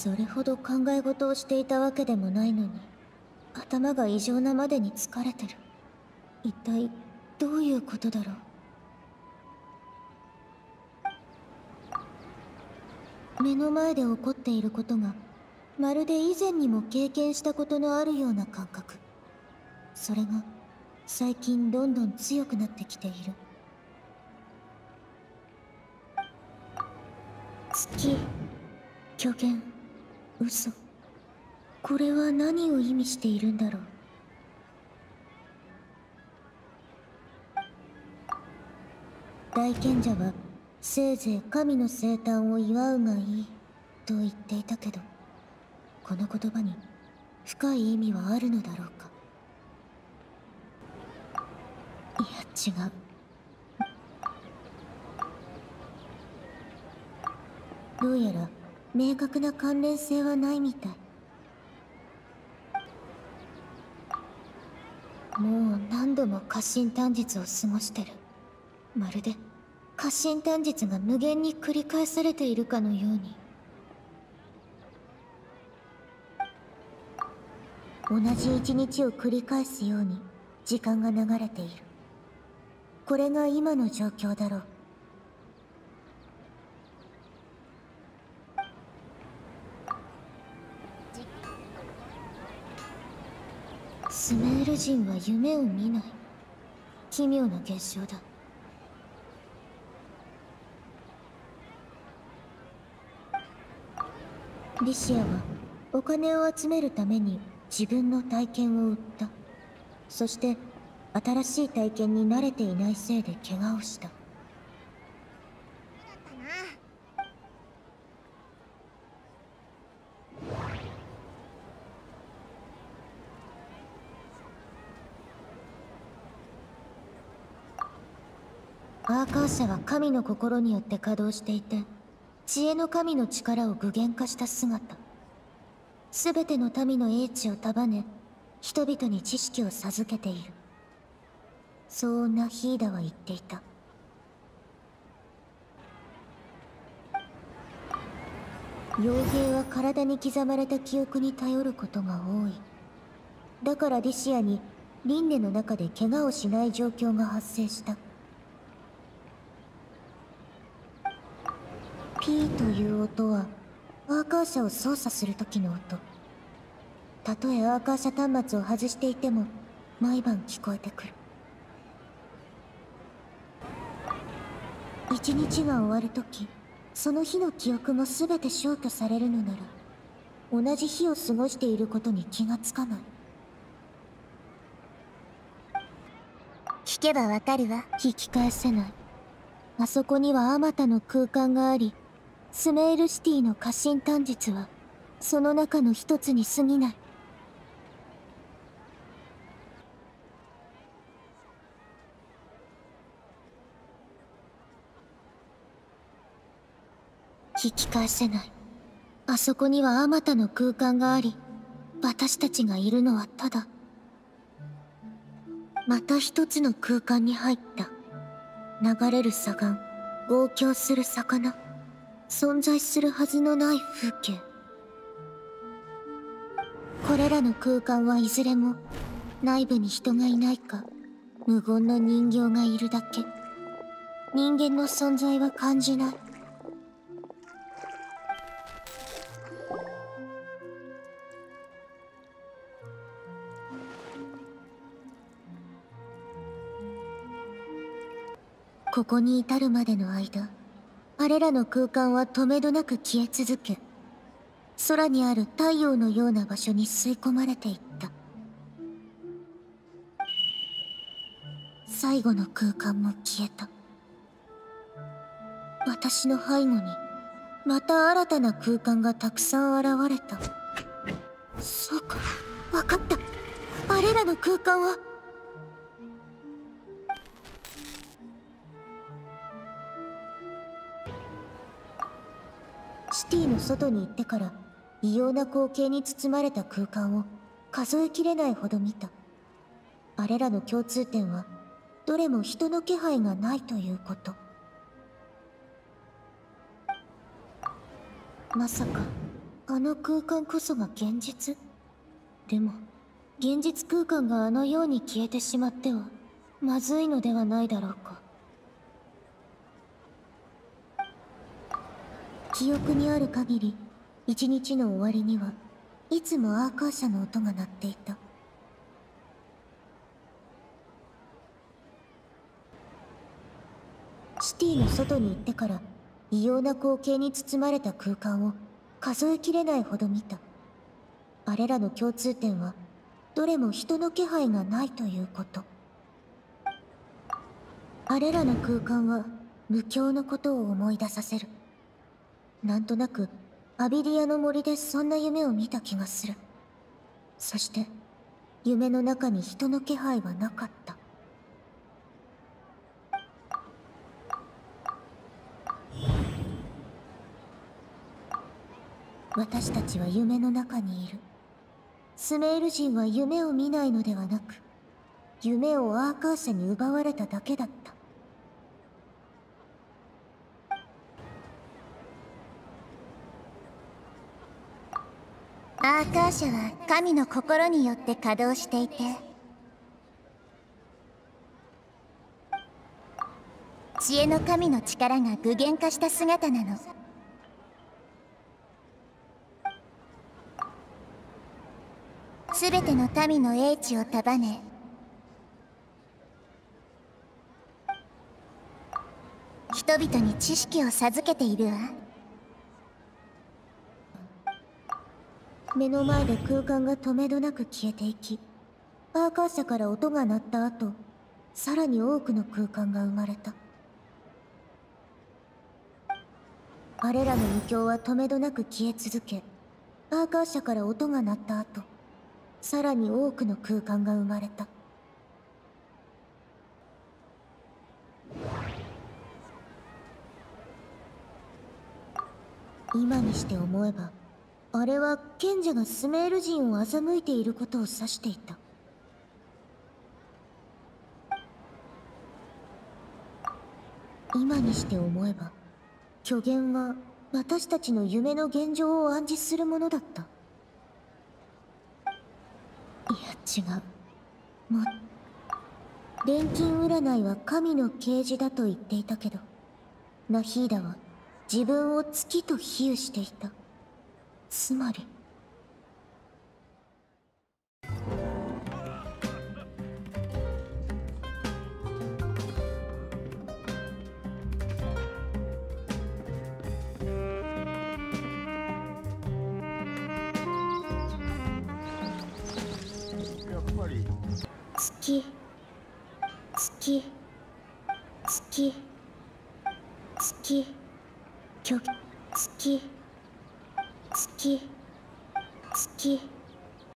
それほど考え事をしていたわけでもないのに頭が異常なまでに疲れてる。一体どういうことだろう？目の前で起こっていることがまるで以前にも経験したことのあるような感覚。それが最近どんどん強くなってきている。月。虚言。嘘。これは何を意味しているんだろう？大賢者はせいぜい神の生誕を祝うがいいと言っていたけどこの言葉に深い意味はあるのだろうか？いや違う。どうやら明確な関連性はないみたい。もう何度も過信短日を過ごしてる。まるで過信短日が無限に繰り返されているかのように。同じ一日を繰り返すように時間が流れている。これが今の状況だろう。スメール人は夢を見ない。奇妙な現象だ。リシアはお金を集めるために自分の体験を売った。そして新しい体験に慣れていないせいで怪我をした。アーカー社は神の心によって稼働していて知恵の神の力を具現化した姿。全ての民の英知を束ね人々に知識を授けている。そうナヒーダは言っていた。傭兵は体に刻まれた記憶に頼ることが多い。だからリシアに輪廻の中で怪我をしない状況が発生した。ピーという音はアーカー社を操作する時の音。たとえアーカー社端末を外していても毎晩聞こえてくる。一日が終わる時その日の記憶も全て消去されるのなら同じ日を過ごしていることに気がつかない。聞けばわかるわ。引き返せない。あそこにはあまたの空間がありスメールシティの過信短日はその中の一つに過ぎない。引き返せない。あそこにはあまたの空間があり私たちがいるのはただ。また一つの空間に入った。流れる砂岩号泣する魚。存在するはずのない風景。これらの空間はいずれも内部に人がいないか無言の人形がいるだけ。人間の存在は感じない。ここに至るまでの間あれらの空間は止めどなく消え続け空にある太陽のような場所に吸い込まれていった。最後の空間も消えた。私の背後にまた新たな空間がたくさん現れた。そうか分かった。あれらの空間はティの外に行ってから異様な光景に包まれた空間を数えきれないほど見た。あれらの共通点はどれも人の気配がないということ。まさかあの空間こそが現実？でも現実空間があのように消えてしまってはまずいのではないだろうか。記憶にある限り一日の終わりにはいつもアーカーシャの音が鳴っていた。シティの外に行ってから異様な光景に包まれた空間を数えきれないほど見た。あれらの共通点はどれも人の気配がないということ。あれらの空間は無境のことを思い出させる。なんとなくアビリアの森でそんな夢を見た気がする。そして夢の中に人の気配はなかった。私たちは夢の中にいる。スメール人は夢を見ないのではなく夢をアーカーシャに奪われただけだった。アーカーシャは神の心によって稼働していて知恵の神の力が具現化した姿なの。全ての民の英知を束ね人々に知識を授けているわ。目の前で空間が止めどなく消えていきアーカーシャから音が鳴った後さらに多くの空間が生まれた。あれらの無境は止めどなく消え続けアーカーシャから音が鳴った後さらに多くの空間が生まれた。今にして思えばあれは賢者がスメール人を欺いていることを指していた。今にして思えば虚言は私たちの夢の現状を暗示するものだった。いや違う。も錬金占いは神の啓示だと言っていたけどナヒーダは自分を月と比喩していた。つまり。月。月。月。月。虚月月月。